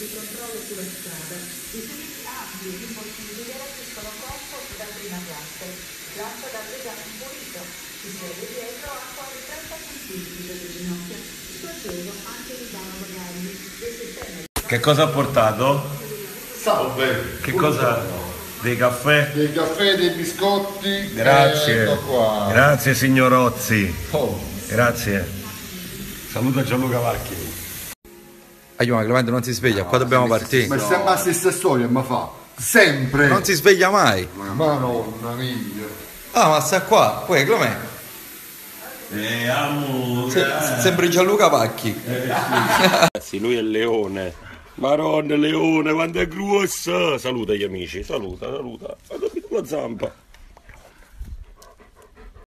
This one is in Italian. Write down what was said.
sulla strada. I servizi ampi e impossibili garantiscono comfort da prima classe. Lascia d'artigiano pulito. Si segue dietro a quasi 30 cm delle ginocchia. Spazioso anche il vano bagagli. Il sistema Che cosa ha portato? Salve. Che cosa? Dei caffè? Dei caffè, dei biscotti. Grazie. Qua. Grazie signor Ozzi. Oh. Grazie. Saluta Gianluca Vacchi. Aiuto, ma Clemente non si sveglia, qua dobbiamo partire. Ma è sempre la stessa storia, ma fa. Sempre. Non si sveglia mai. Madonna mia. Ah, ma sta qua. Poi Clemente. Eh, amo. Se- sempre Gianluca Vacchi. Ragazzi, lui è Leone. Maronna Leone, quanto è grossa! Saluta gli amici, saluta, saluta. Ha dormito la zampa.